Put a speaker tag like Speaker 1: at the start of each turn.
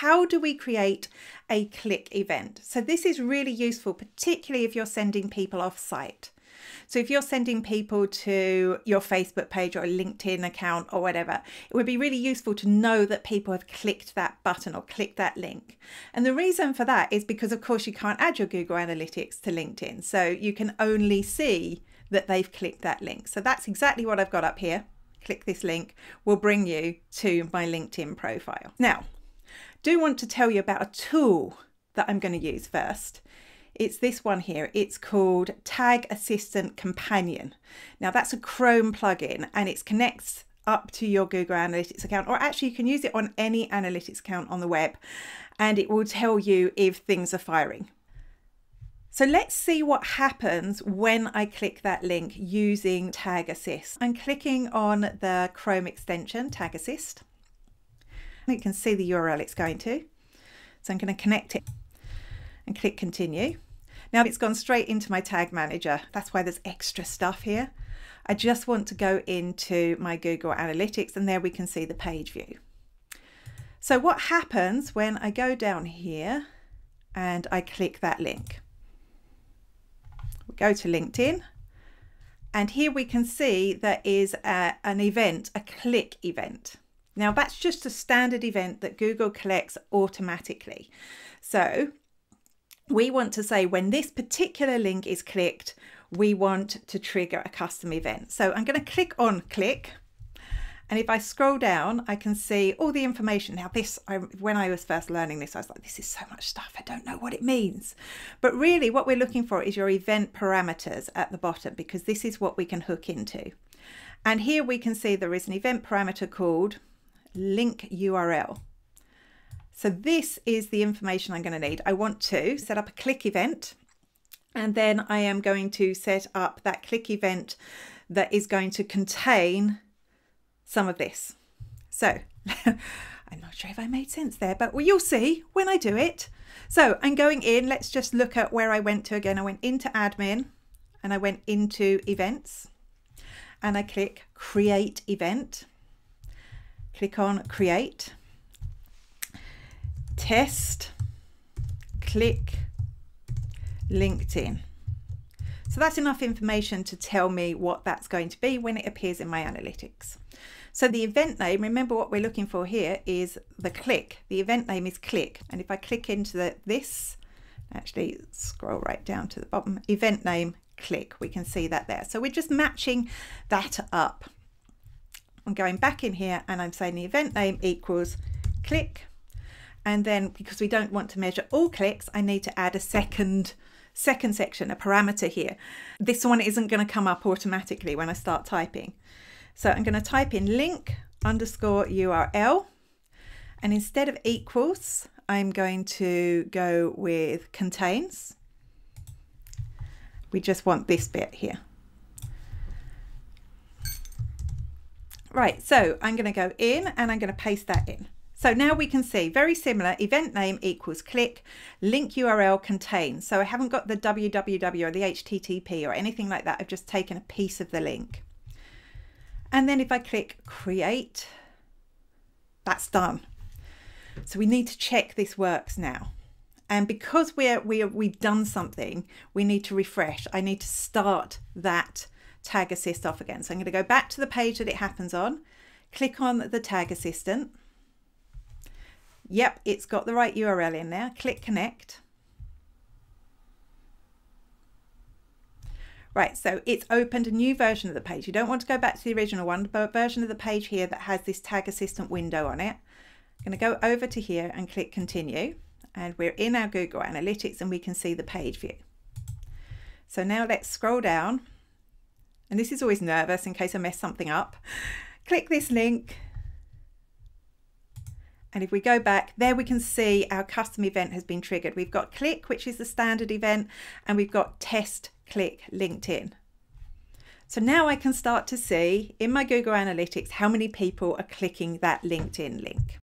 Speaker 1: how do we create a click event? So this is really useful, particularly if you're sending people off site. So if you're sending people to your Facebook page or LinkedIn account or whatever, it would be really useful to know that people have clicked that button or clicked that link. And the reason for that is because, of course, you can't add your Google Analytics to LinkedIn. So you can only see that they've clicked that link. So that's exactly what I've got up here. Click this link will bring you to my LinkedIn profile. Now, do want to tell you about a tool that I'm going to use first. It's this one here. It's called Tag Assistant Companion. Now that's a Chrome plugin and it connects up to your Google Analytics account, or actually you can use it on any analytics account on the web and it will tell you if things are firing. So let's see what happens when I click that link using Tag Assist. I'm clicking on the Chrome extension, Tag Assist. You can see the URL it's going to. So I'm going to connect it and click continue. Now it's gone straight into my tag manager. That's why there's extra stuff here. I just want to go into my Google Analytics and there we can see the page view. So what happens when I go down here and I click that link? We go to LinkedIn and here we can see there is a, an event, a click event. Now that's just a standard event that Google collects automatically. So we want to say when this particular link is clicked, we want to trigger a custom event. So I'm going to click on click. And if I scroll down, I can see all the information. Now this, I, when I was first learning this, I was like, this is so much stuff. I don't know what it means. But really what we're looking for is your event parameters at the bottom, because this is what we can hook into. And here we can see there is an event parameter called link URL. So this is the information I'm going to need. I want to set up a click event and then I am going to set up that click event that is going to contain some of this. So I'm not sure if I made sense there, but well, you'll see when I do it. So I'm going in, let's just look at where I went to again. I went into admin and I went into events and I click create event. Click on create test, click LinkedIn. So that's enough information to tell me what that's going to be when it appears in my analytics. So the event name, remember what we're looking for here is the click. The event name is click. And if I click into the, this, actually scroll right down to the bottom, event name, click, we can see that there. So we're just matching that up. I'm going back in here and I'm saying the event name equals click and then because we don't want to measure all clicks, I need to add a second second section, a parameter here. This one isn't going to come up automatically when I start typing. So I'm going to type in link underscore URL. And instead of equals, I'm going to go with contains. We just want this bit here. Right, so I'm going to go in and I'm going to paste that in. So now we can see very similar event name equals click, link URL contains. So I haven't got the www or the HTTP or anything like that. I've just taken a piece of the link. And then if I click create, that's done. So we need to check this works now. And because we're, we're, we've done something, we need to refresh. I need to start that tag assist off again. So I'm going to go back to the page that it happens on, click on the tag assistant, Yep, it's got the right URL in there. Click connect. Right, so it's opened a new version of the page. You don't want to go back to the original one, but version of the page here that has this tag assistant window on it. I'm going to go over to here and click continue. And we're in our Google Analytics and we can see the page view. So now let's scroll down. And this is always nervous in case I mess something up. Click this link and if we go back, there we can see our custom event has been triggered. We've got click, which is the standard event, and we've got test click LinkedIn. So now I can start to see in my Google Analytics how many people are clicking that LinkedIn link.